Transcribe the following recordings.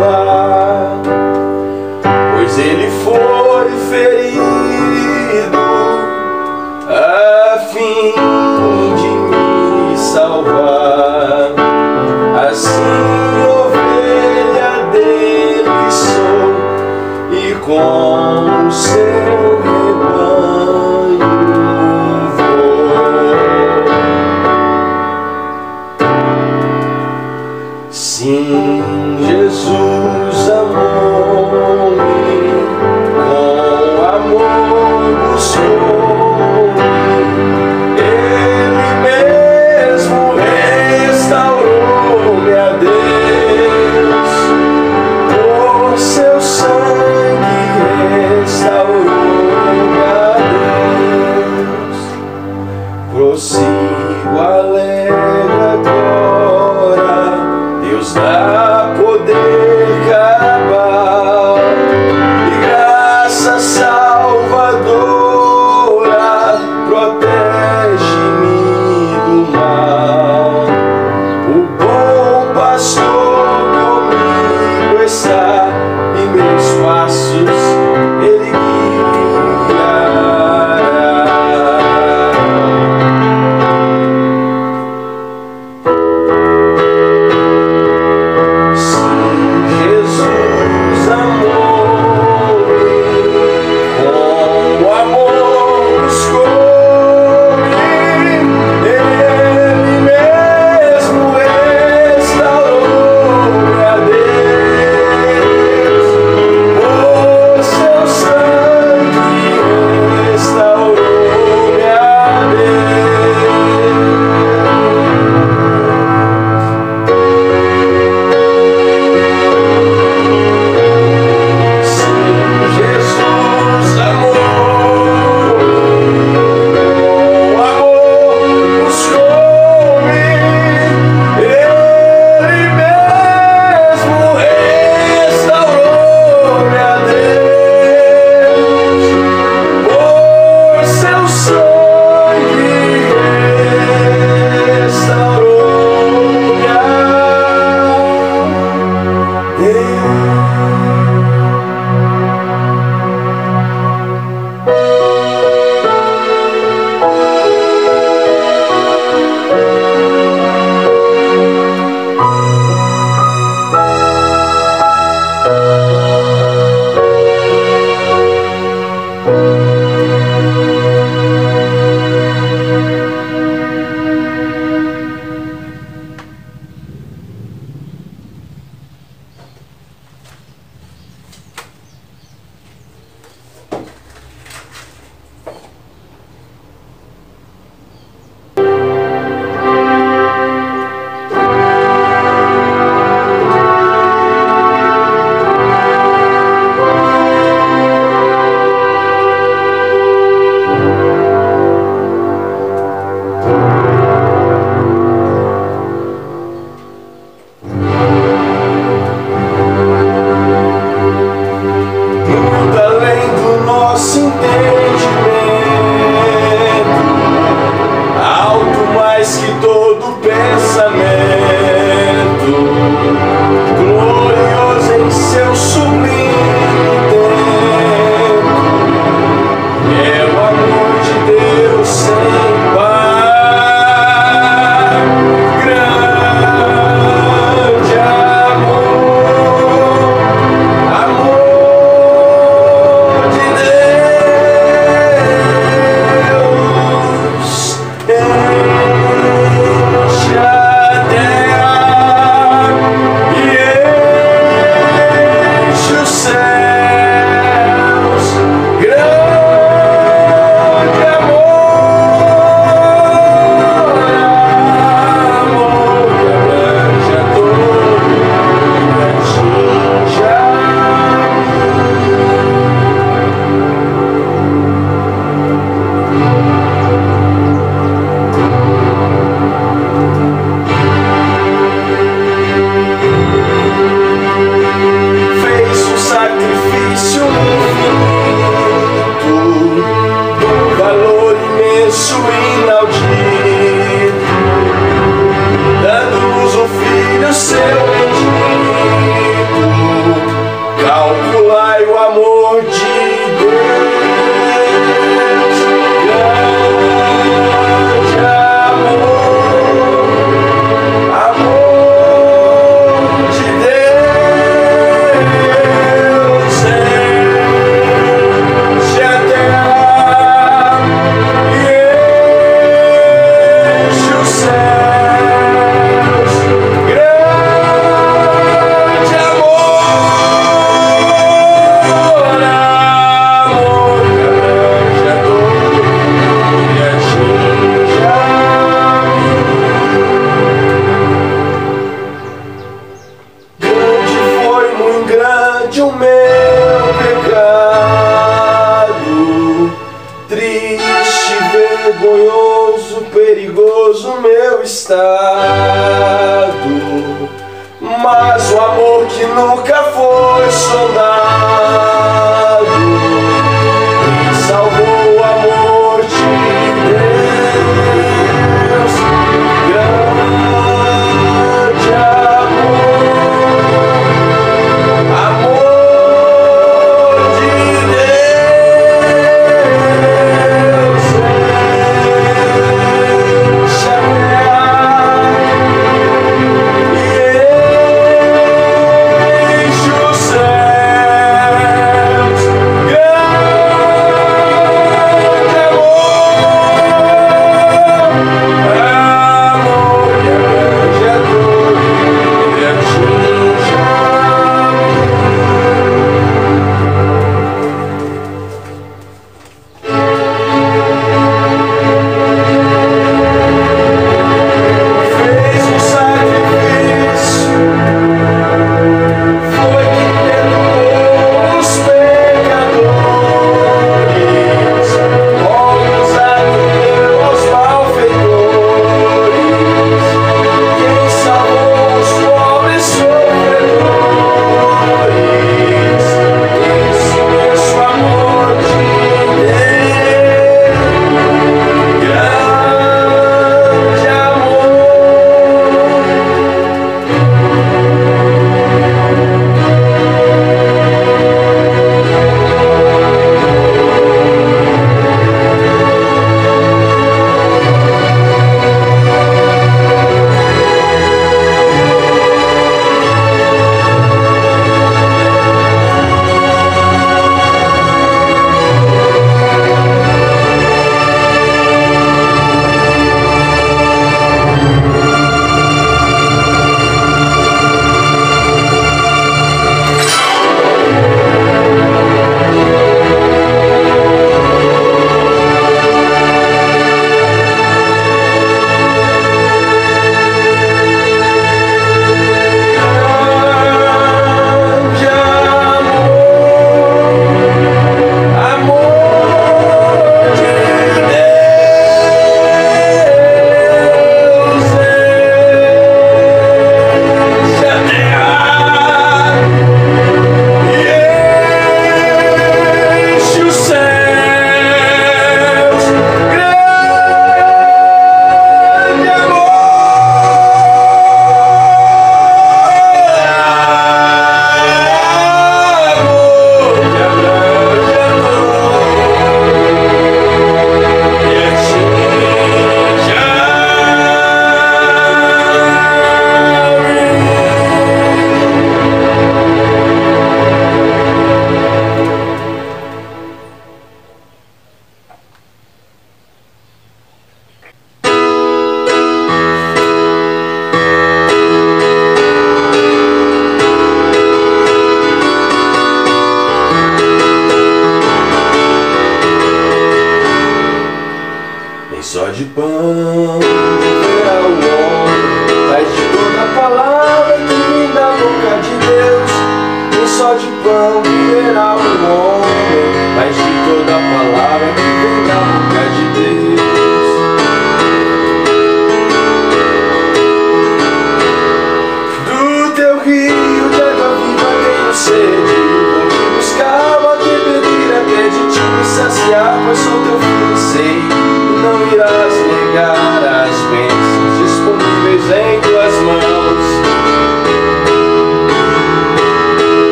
singular. Pois ele foi ferido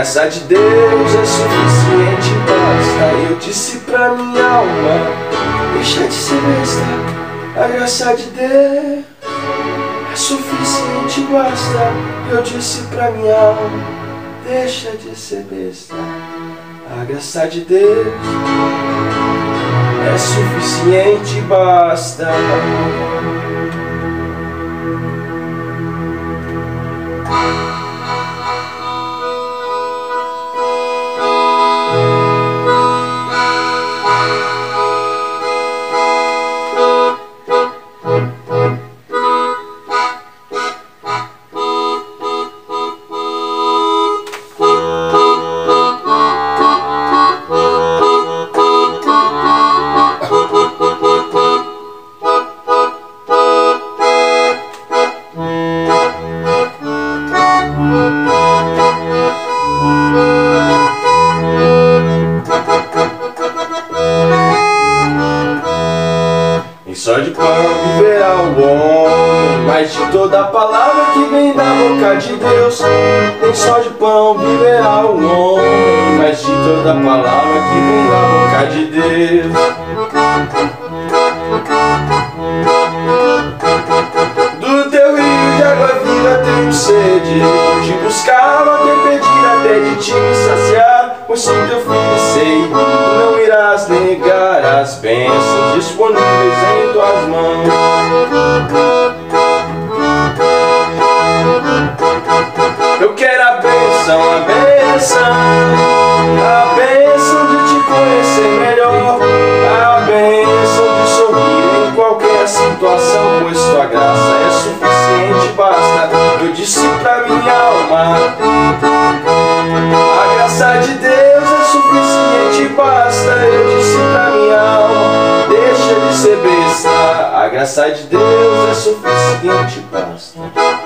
graça de Deus é suficiente, basta. Eu disse pra minha alma, deixa de ser besta. A graça de Deus é suficiente, basta. Eu disse pra minha alma, deixa de ser besta. A graça de Deus é suficiente, basta. te saciar, pois sim teu filho sei, não irás negar as bênçãos disponíveis em tuas mãos. Eu quero a bênção, a bênção, a bênção de te conhecer melhor, a bênção de sorrir em qualquer situação, pois tua graça é suficiente, basta. Eu disse pra minha alma. Graça de Deus é suficiente, basta.